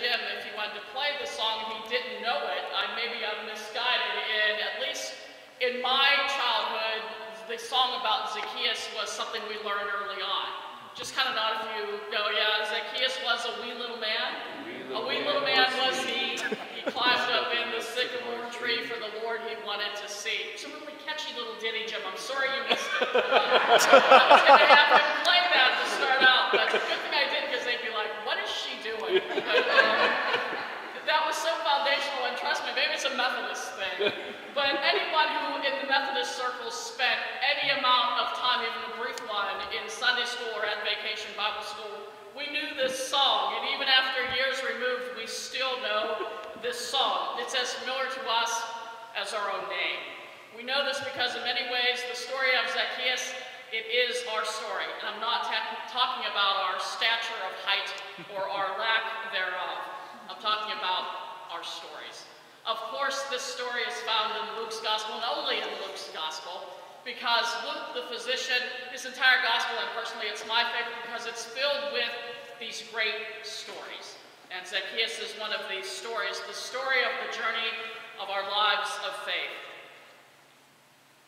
Jim if he wanted to play the song and he didn't know it. I maybe I'm misguided in at least in my childhood, the song about Zacchaeus was something we learned early on. Just kind of nod if you go, yeah, Zacchaeus was a wee little man. A wee little man was he. He climbed up in the sycamore tree for the Lord he wanted to see. It's a really catchy little ditty, Jim. I'm sorry you missed it. I was going to have him play that to start out, but good thing I did because they'd be like, what is she doing that was so foundational, and trust me, maybe it's a Methodist thing. But anyone who in the Methodist circles spent any amount of time, even a brief one, in Sunday school or at vacation Bible school, we knew this song. And even after years removed, we still know this song. It's as familiar to us as our own name. We know this because in many ways, the story of Zacchaeus, it is our story. And I'm not talking about our stature of height or our lack thereof. I'm talking about our stories. Of course, this story is found in Luke's gospel, and only in Luke's gospel, because Luke, the physician, his entire gospel, and personally it's my favorite because it's filled with these great stories. And Zacchaeus is one of these stories, the story of the journey of our lives of faith.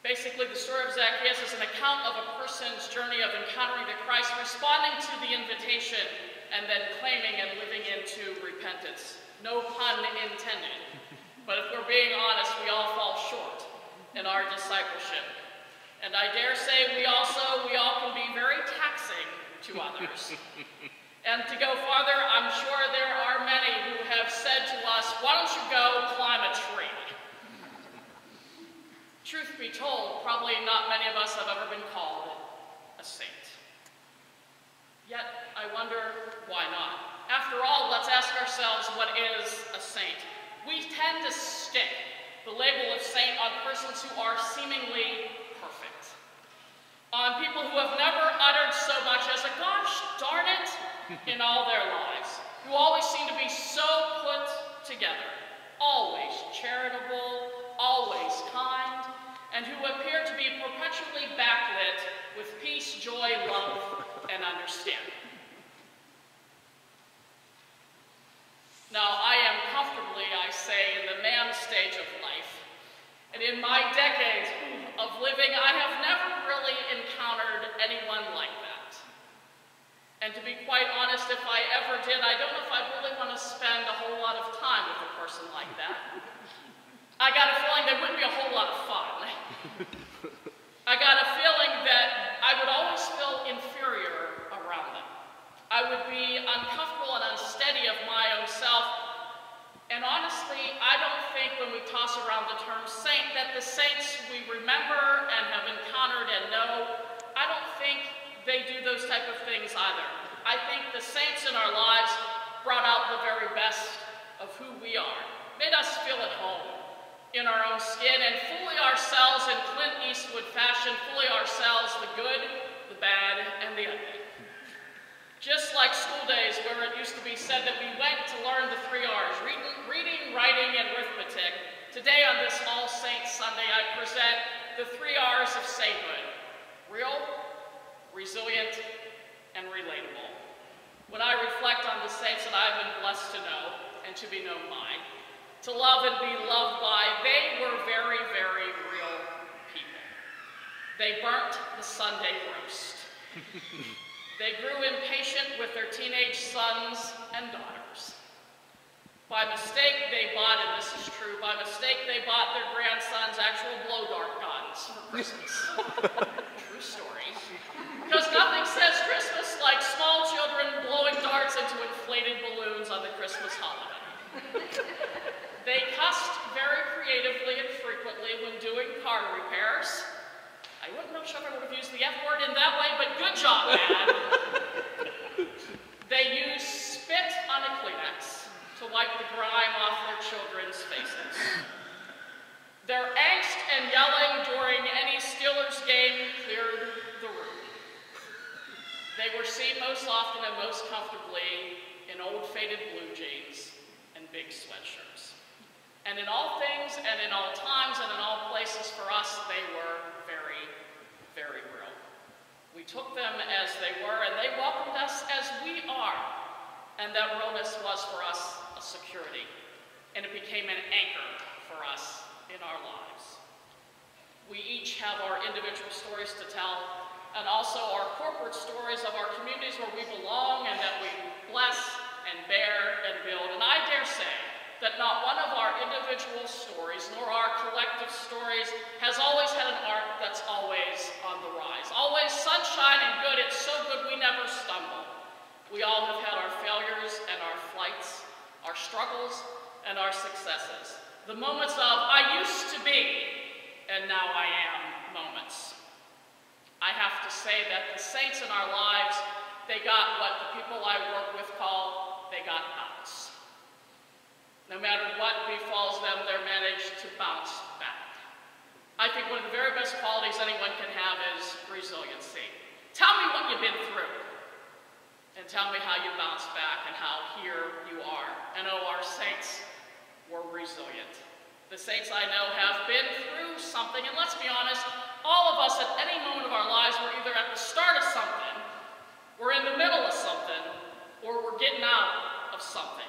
Basically, the story of Zacchaeus is an account of a person's journey of encountering the Christ, responding to the invitation and then claiming and living into repentance. No pun intended. But if we're being honest, we all fall short in our discipleship. And I dare say we also, we all can be very taxing to others. and to go farther, I'm sure there are many who have said to us, why don't you go climb a tree? Truth be told, probably not many of us have ever been called a saint. Yet, I wonder why not? After all, let's ask ourselves what is a saint? We tend to stick the label of saint on persons who are seemingly perfect. On people who have never uttered so much as a gosh darn it in all their lives, who always seem to be so put together, always charitable, always kind, and who appear to be perpetually backlit with peace, joy, love, and understanding. Now, I am comfortably, I say, in the man stage of life. And in my decades of living, I have never really encountered anyone like that. And to be quite honest, if I ever did, I don't know if I really want to spend a whole lot of time with a person like that. I got a feeling there wouldn't be a whole lot of fun. I got a feeling that I would always feel inferior around them. I would be uncomfortable and unsteady of my own self. And honestly, I don't think when we toss around the term saint that the saints we remember and have encountered and know, I don't think they do those type of things either. I think the saints in our lives brought out the very best of who we are, made us feel at home, in our own skin and fully ourselves in Clint Eastwood fashion, fully ourselves the good, the bad, and the ugly. Just like school days where it used to be said that we went to learn the three R's, reading, reading writing, and arithmetic, today on this All Saints Sunday I present the three R's of sainthood, real, resilient, and relatable. When I reflect on the saints that I've been blessed to know and to be known by, to love and be loved by, they were very, very real people. They burnt the Sunday roast. they grew impatient with their teenage sons and daughters. By mistake, they bought, and this is true, by mistake, they bought their grandsons actual blow dart guns for Christmas. true story. Because nothing says Christmas like small children blowing darts into inflated balloons on the Christmas holiday. They cussed very creatively and frequently when doing car repairs. I wouldn't know if I would have used the F word in that way, but good job, Dad. they used spit on a Kleenex to wipe the grime off their children's faces. Their angst and yelling during any Steelers game cleared the room. They were seen most often and most comfortably in old faded blue jeans and big sweatshirts. And in all things and in all times and in all places for us, they were very, very real. We took them as they were, and they welcomed us as we are. and that realness was for us a security, and it became an anchor for us in our lives. We each have our individual stories to tell, and also our corporate stories of our communities where we belong and that we bless and bear and build. And I dare say that not one of our individual stories nor our collective stories has always had an arc that's always on the rise. Always sunshine and good. It's so good we never stumble. We all have had our failures and our flights, our struggles and our successes. The moments of, I used to be, and now I am moments. I have to say that the saints in our lives, they got what the people I work with call, they got bounce. No matter what befalls them, they're managed to bounce back. I think one of the very best qualities anyone can have is resiliency. Tell me what you've been through, and tell me how you bounced back and how here you are. And oh, our saints were resilient. The saints I know have been through something, and let's be honest, all of us at any moment of our lives, we're either at the start of something, we're in the middle of something, or we're getting out of something.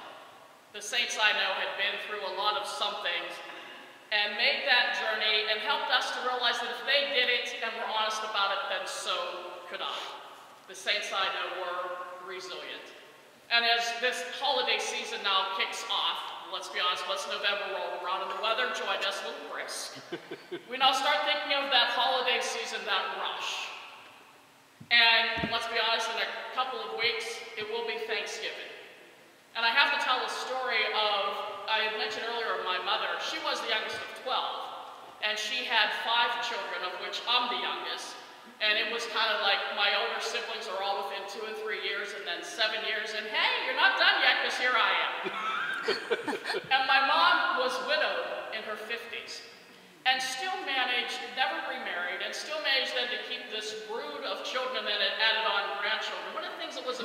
The saints I know had been through a lot of somethings and made that journey and helped us to realize that if they did it and were honest about it, then so could I. The saints I know were resilient. And as this holiday season now kicks off, let's be honest, once November roll around and the weather joined us a little brisk, we now start thinking of that holiday season, that rush. And let's be honest, in a couple of weeks, it will be Thanksgiving. And I have to tell a story of, I had mentioned earlier my mother. She was the youngest of 12, and she had five children, of which I'm the youngest. And it was kind of like my older siblings are all within two and three years, and then seven years, and hey, you're not done yet, because here I am. and my mom was widowed in her 50s and still managed, never remarried, and still managed then to keep this brood of children that then added on grandchildren. One of the things that was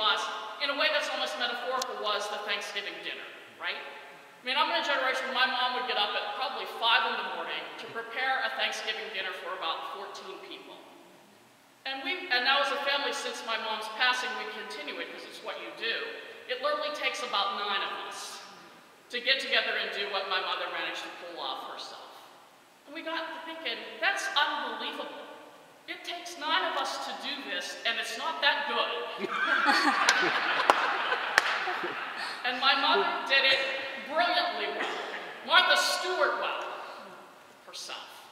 us, in a way that's almost metaphorical, was the Thanksgiving dinner, right? I mean, I'm in a generation where my mom would get up at probably 5 in the morning to prepare a Thanksgiving dinner for about 14 people. And we, and now as a family, since my mom's passing, we continue it because it's what you do. It literally takes about nine of us to get together and do what my mother managed to pull off herself. And we got to thinking, that's unbelievable. It takes nine do this, and it's not that good. and my mother did it brilliantly well. Martha Stewart well herself.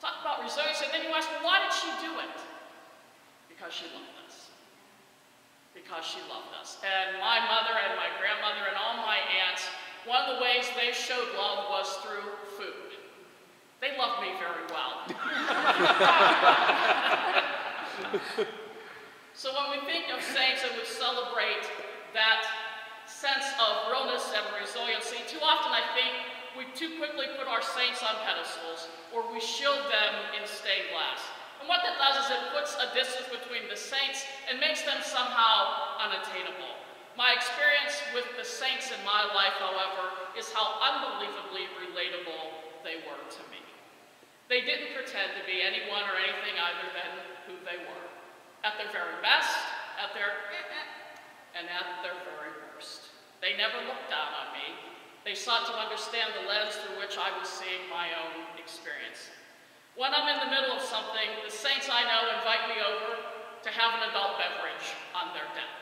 Talk about resilience, and then you ask, well, why did she do it? Because she loved us because she loved us. And my mother and my grandmother and all my aunts, one of the ways they showed love was through food. They loved me very well. so when we think of saints and we celebrate that sense of realness and resiliency, too often I think we too quickly put our saints on pedestals or we shield them in stained glass. And what that does is it puts a distance between the saints and makes them somehow unattainable. My experience with the saints in my life, however, is how unbelievably relatable they were to me. They didn't pretend to be anyone or anything other than who they were. At their very best, at their and at their very worst. They never looked down on me. They sought to understand the lens through which I was seeing my own experience. When I'm in the middle of something, the saints I know invite me over to have an adult beverage on their deck.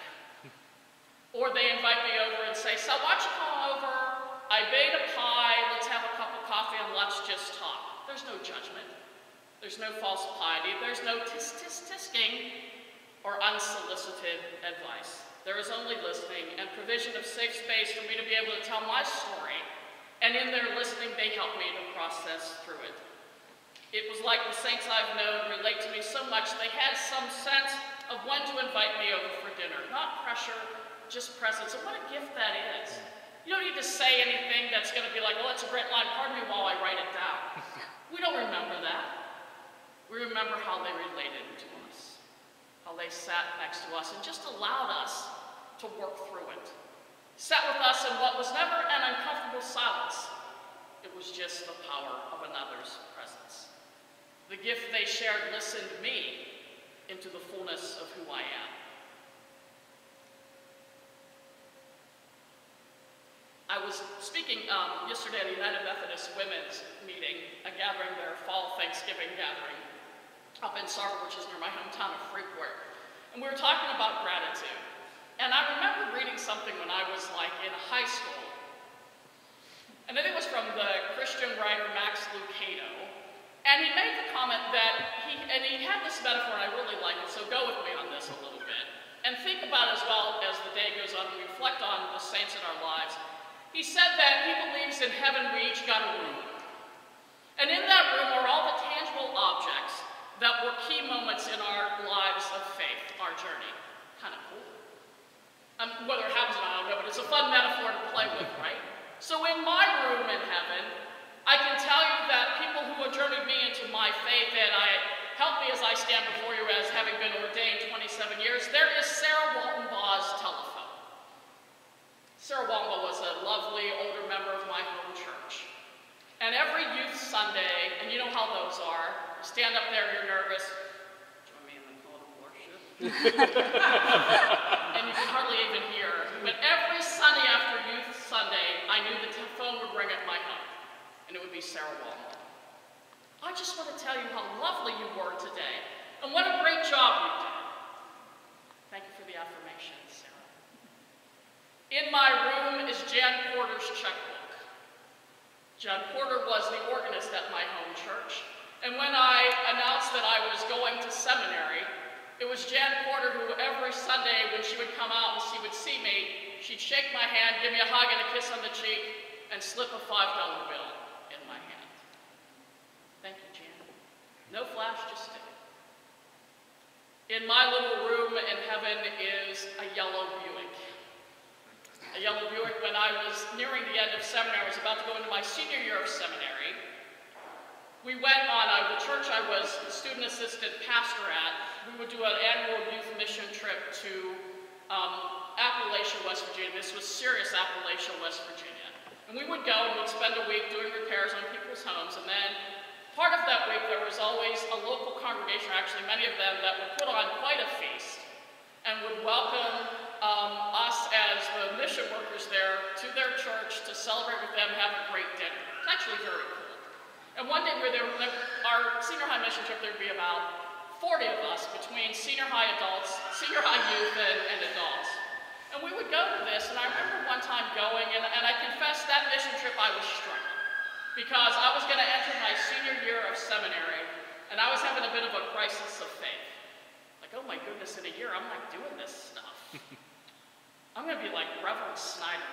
Or they invite me over and say, so why don't you come over? I made a pie, let's have a cup of coffee and let's just talk. There's no judgment. There's no false piety. There's no tisk-tisk-tisking or unsolicited advice. There is only listening and provision of safe space for me to be able to tell my story. And in their listening, they help me to process through it. It was like the saints I've known relate to me so much, they had some sense of when to invite me over for dinner. Not pressure, just presence. And what a gift that is. You don't need to say anything that's going to be like, well, that's a great line, pardon me while I write it down. We don't remember that. We remember how they related to us, how they sat next to us and just allowed us to work through it. Sat with us in what was never an uncomfortable silence. It was just the power of another's presence. The gift they shared listened me into the fullness of who I am. I was speaking um, yesterday at the United Methodist Women's meeting, a gathering, their fall Thanksgiving gathering, up in Sarver, which is near my hometown of Freeport. And we were talking about gratitude. And I remember reading something when I was like in high school. And I think it was from the Christian writer Max Lucado. And he made the comment that he, and he had this metaphor, and I really like it, so go with me on this a little bit. And think about as well as the day goes on and reflect on the saints in our lives. He said that he believes in heaven we each got a room. And in that room are all the tangible objects that were key moments in our lives of faith, our journey. Kind of cool. Um, whether it happens or not, I don't know, but it's a fun metaphor to play with, right? So in my room in heaven, I can tell you that people who have journeyed me into my faith and I help me as I stand before you as having been ordained 27 years, there is Sarah Walton Baugh's telephone. Sarah Walton was a lovely older member of my home church. And every youth Sunday, and you know how those are, stand up there, you're nervous, join me in the call to worship. And you can hardly even hear. But every Sunday after Youth Sunday, I knew the phone would ring at my home, and it would be Sarah Walton. I just want to tell you how lovely you were today, and what a great job you did. Thank you for the affirmation, Sarah. In my room is Jan Porter's checkbook. Jan Porter was the organist at my home church, and when I announced that I was going to seminary, it was Jan Porter who every Sunday when she would come out and she would see me, she'd shake my hand, give me a hug and a kiss on the cheek, and slip a $5 bill in my hand. Thank you, Jan. No flash, just stick. In my little room in heaven is a yellow Buick. A yellow Buick when I was nearing the end of seminary, I was about to go into my senior year of seminary. We went on uh, the church I was student assistant pastor at. We would do an annual youth mission trip to um, Appalachia, West Virginia. This was serious Appalachia, West Virginia. And we would go and we'd spend a week doing repairs on people's homes and then Part of that week, there was always a local congregation, actually many of them, that would put on quite a feast and would welcome um, us as the mission workers there to their church to celebrate with them, have a great dinner. It's actually very cool. And one day we were there, our senior high mission trip, there'd be about 40 of us between senior high adults, senior high youth, and, and adults. And we would go to this, and I remember one time going, and, and I confess that mission trip I was struggling because I was going to enter my senior year of seminary, and I was having a bit of a crisis of faith. Like, oh my goodness, in a year I'm not doing this stuff. I'm going to be like Reverend Snyder?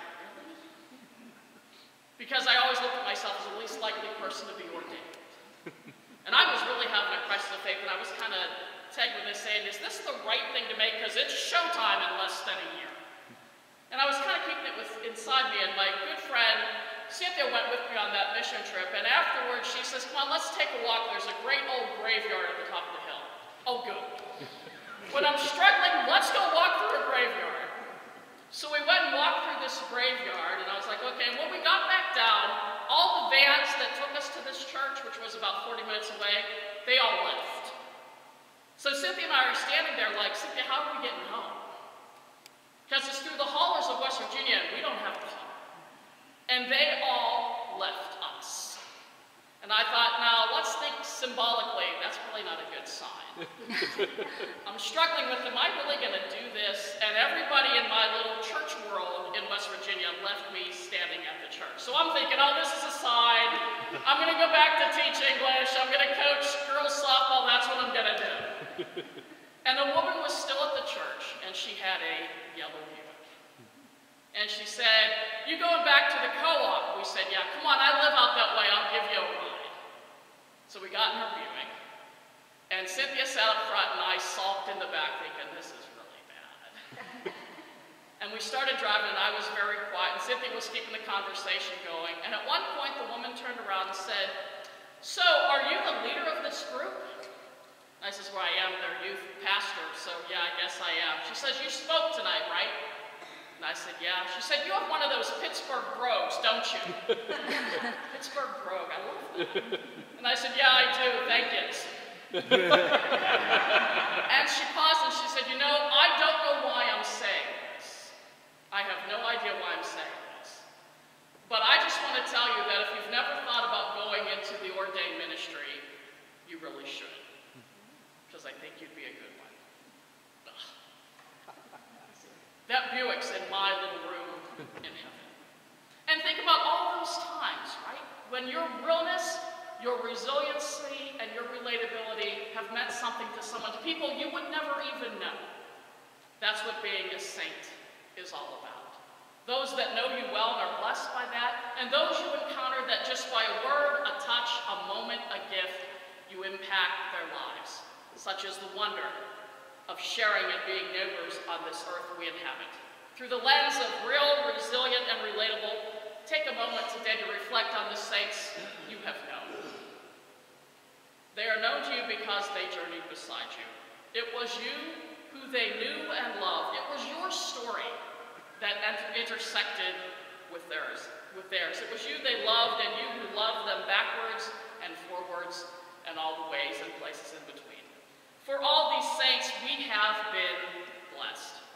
Because I always looked at myself as the least likely person to be ordained. And I was really having a crisis of faith, and I was kind of tagged with this saying, is this the right thing to make? Because it's showtime in less than a year. And I was kind of keeping it with, inside me, and my good friend Cynthia went with me on that mission trip, and afterwards she says, come on, let's take a walk. There's a great old graveyard at the top of the hill. Oh, good. when I'm struggling, let's go walk through a graveyard. So we went and walked through this graveyard, and I was like, okay, and when we got back down, all the vans that took us to this church, which was about 40 minutes away, they all left. So Cynthia and I are standing there like, Cynthia, how are we getting home? Because it's through the hollers of West Virginia, and we don't have a car. And they all left. And I thought, now let's think symbolically. That's probably not a good sign. I'm struggling with, am I really going to do this? And everybody in my little church world in West Virginia left me standing at the church. So I'm thinking, oh, this is a sign. I'm going to go back to teach English. I'm going to coach girls softball. That's what I'm going to do. And a woman was still at the church, and she had a yellow and she said, you going back to the co-op? We said, yeah, come on, I live out that way, I'll give you a ride. So we got in her Buick, and Cynthia sat up front and I sulked in the back thinking, this is really bad. and we started driving and I was very quiet and Cynthia was keeping the conversation going. And at one point the woman turned around and said, so are you the leader of this group? I says, well, I am their youth pastor, so yeah, I guess I am. She says, you spoke tonight, right? And I said, yeah. She said, you have one of those Pittsburgh brogues, don't you? Pittsburgh brogue, I love that. And I said, yeah, I do, thank you. and she paused and she said, you know, I don't know why I'm saying this. I have no idea why I'm saying this. But I just want to tell you that if you've never thought about going into the ordained ministry, you really should. Because I think you'd be a good one. Buicks in my little room in heaven. And think about all those times, right? When your realness, your resiliency, and your relatability have meant something to someone, to people you would never even know. That's what being a saint is all about. Those that know you well and are blessed by that, and those you encounter that just by a word, a touch, a moment, a gift, you impact their lives, such as the wonder of sharing and being neighbors on this earth we inhabit. Through the lens of real, resilient, and relatable, take a moment today to reflect on the saints you have known. They are known to you because they journeyed beside you. It was you who they knew and loved. It was your story that intersected with theirs. With theirs. It was you they loved and you who loved them backwards and forwards and all the ways and places in between. For all these saints, we have been blessed.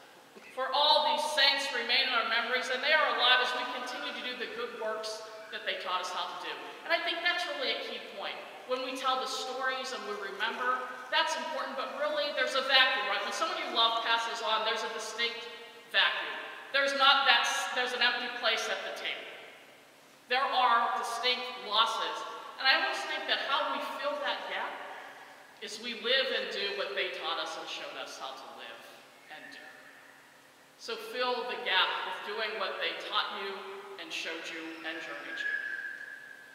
For all these saints remain in our memories, and they are alive as we continue to do the good works that they taught us how to do. And I think that's really a key point. When we tell the stories and we remember, that's important, but really there's a vacuum, right? When someone you love passes on, there's a distinct vacuum. There's not that, there's an empty place at the table. There are distinct losses. And I always think that how we fill that gap is we live and do what they taught us and showed us how to live and do. So fill the gap with doing what they taught you and showed you and journeyed you.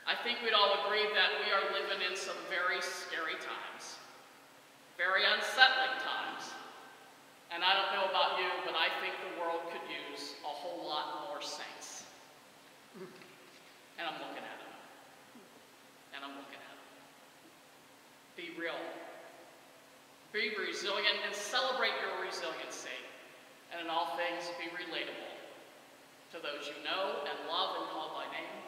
I think we'd all agree that we are living in some very scary times, very unsettling times. And I don't know about you, but I think the world could use a whole lot more saints. And I'm looking at them. And I'm looking at them. Be real. Be resilient and celebrate your resiliency. And in all things, be relatable to those you know and love and call by name,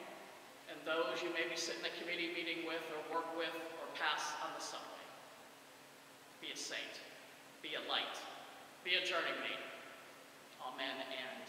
and those you maybe sit in a committee meeting with or work with or pass on the subway. Be a saint. Be a light. Be a journeyman. Amen and